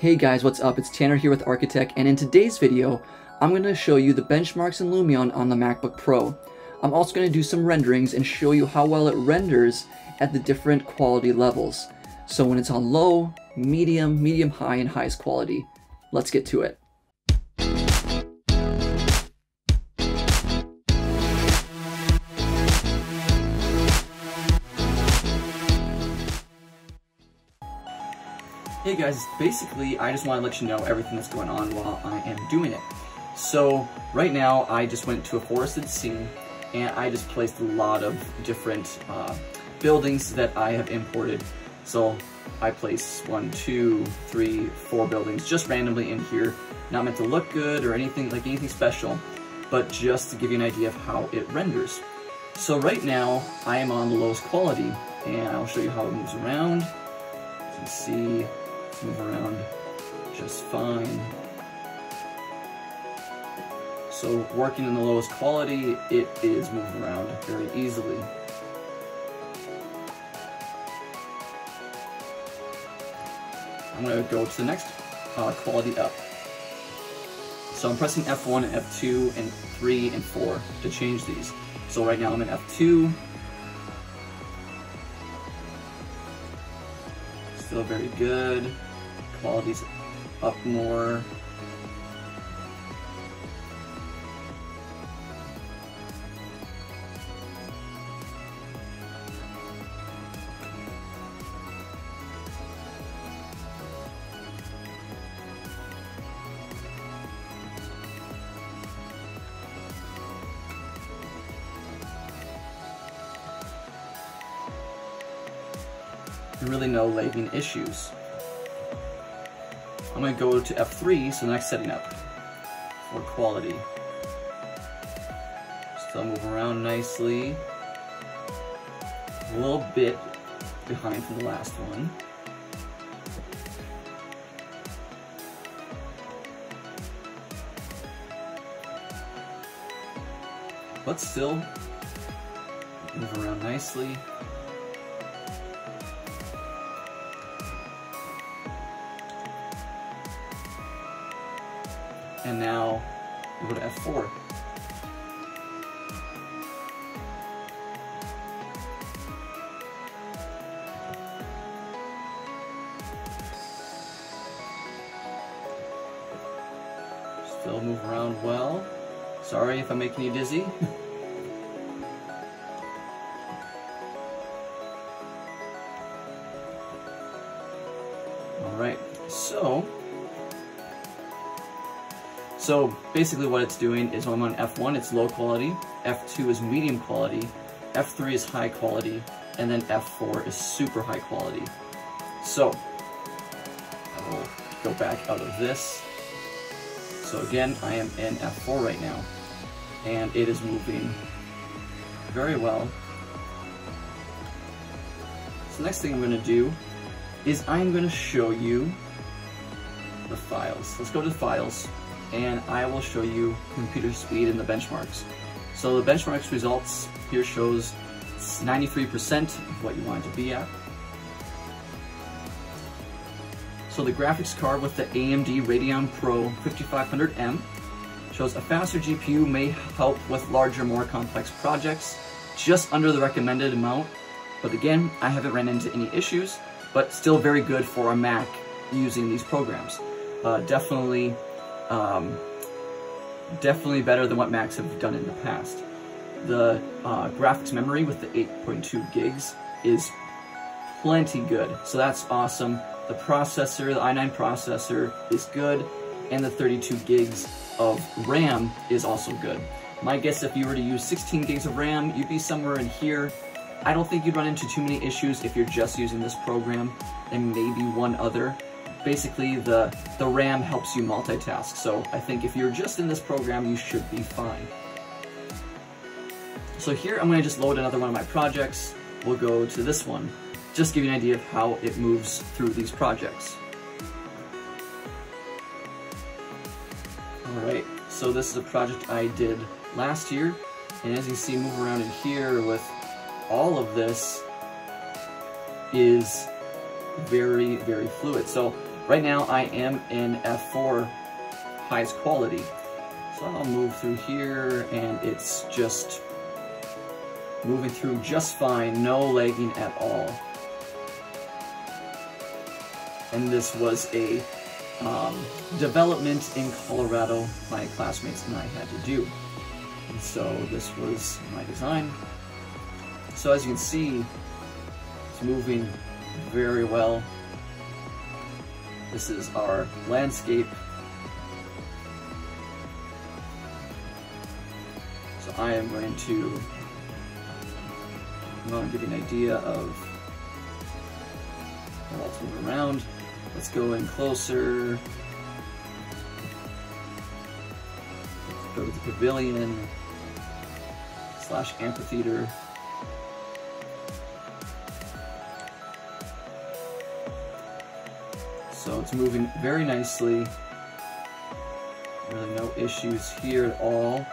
Hey guys, what's up? It's Tanner here with ArchiTech, and in today's video, I'm going to show you the benchmarks in Lumion on the MacBook Pro. I'm also going to do some renderings and show you how well it renders at the different quality levels. So when it's on low, medium, medium high, and highest quality. Let's get to it. Hey guys, basically I just want to let you know everything that's going on while I am doing it. So right now I just went to a forested scene and I just placed a lot of different uh, buildings that I have imported. So I place one, two, three, four buildings just randomly in here. Not meant to look good or anything like anything special, but just to give you an idea of how it renders. So right now I am on the lowest quality and I'll show you how it moves around. You can see move around just fine. So working in the lowest quality, it is moving around very easily. I'm gonna go to the next uh, quality up. So I'm pressing F1 and F2 and 3 and 4 to change these. So right now I'm in F2. Still very good quality's up more. really no lagging issues. I'm to go to F3, so the next setting up for quality. Still move around nicely. A little bit behind from the last one. But still, move around nicely. And now we go to F4. Still move around well. Sorry if I'm making you dizzy. Alright, so so basically what it's doing is when I'm on F1, it's low quality, F2 is medium quality, F3 is high quality, and then F4 is super high quality. So, I will go back out of this. So again, I am in F4 right now, and it is moving very well. So next thing I'm going to do is I'm going to show you the files. Let's go to the files and I will show you computer speed and the benchmarks. So the benchmarks results here shows 93% of what you want to be at. So the graphics card with the AMD Radeon Pro 5500M shows a faster GPU may help with larger, more complex projects, just under the recommended amount. But again, I haven't ran into any issues, but still very good for a Mac using these programs. Uh, definitely um, definitely better than what Macs have done in the past. The uh, graphics memory with the 8.2 gigs is plenty good, so that's awesome. The processor, the i9 processor is good, and the 32 gigs of RAM is also good. My guess if you were to use 16 gigs of RAM, you'd be somewhere in here. I don't think you'd run into too many issues if you're just using this program and maybe one other basically the, the RAM helps you multitask. So I think if you're just in this program, you should be fine. So here I'm gonna just load another one of my projects. We'll go to this one, just give you an idea of how it moves through these projects. All right, so this is a project I did last year. And as you see, move around in here with all of this is very, very fluid. So Right now I am in F4 highest quality. So I'll move through here and it's just moving through just fine, no lagging at all. And this was a um, development in Colorado my classmates and I had to do. And so this was my design. So as you can see, it's moving very well. This is our landscape. So I am going to, I'm going to give you an idea of else move around. Let's go in closer. Let's go to the pavilion slash amphitheater. It's moving very nicely. Really no issues here at all.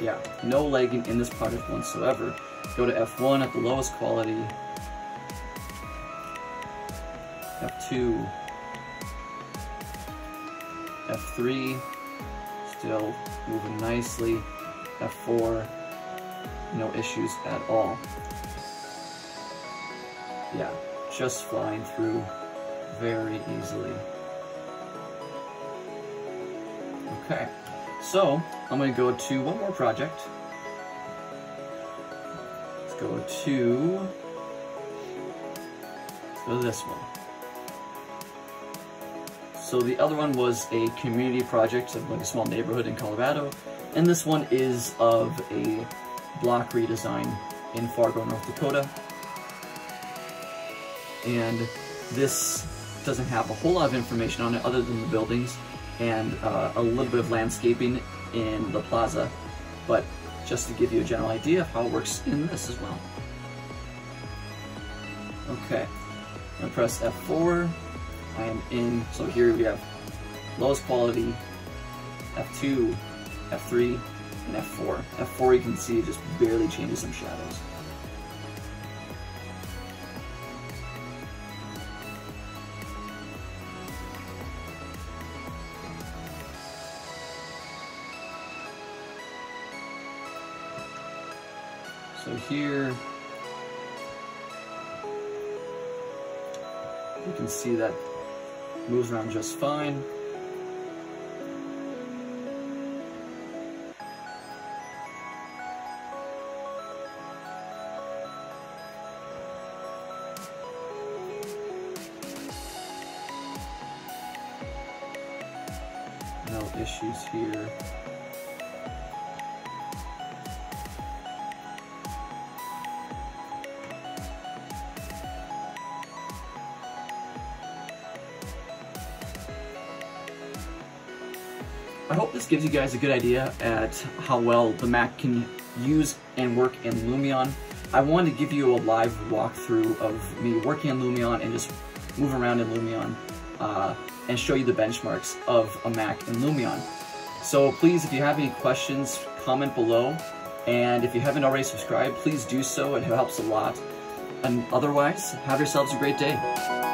Yeah, no lagging in this project whatsoever. Go to F1 at the lowest quality. F2. F3, still moving nicely. F4, no issues at all. Yeah, just flying through very easily. Okay. So, I'm to go to one more project. Go to, let's go to this one. So the other one was a community project of like a small neighborhood in Colorado, and this one is of a block redesign in Fargo, North Dakota. And this doesn't have a whole lot of information on it other than the buildings and uh, a little bit of landscaping in the plaza, but just to give you a general idea of how it works in this as well. Okay, gonna press F4. I am in, so here we have lowest quality, F2, F3, and F4. F4 you can see just barely changes some shadows. So here, you can see that moves around just fine. No issues here. Gives you guys a good idea at how well the Mac can use and work in Lumion. I wanted to give you a live walkthrough of me working in Lumion and just move around in Lumion uh, and show you the benchmarks of a Mac in Lumion. So please, if you have any questions, comment below. And if you haven't already subscribed, please do so. It helps a lot. And otherwise, have yourselves a great day.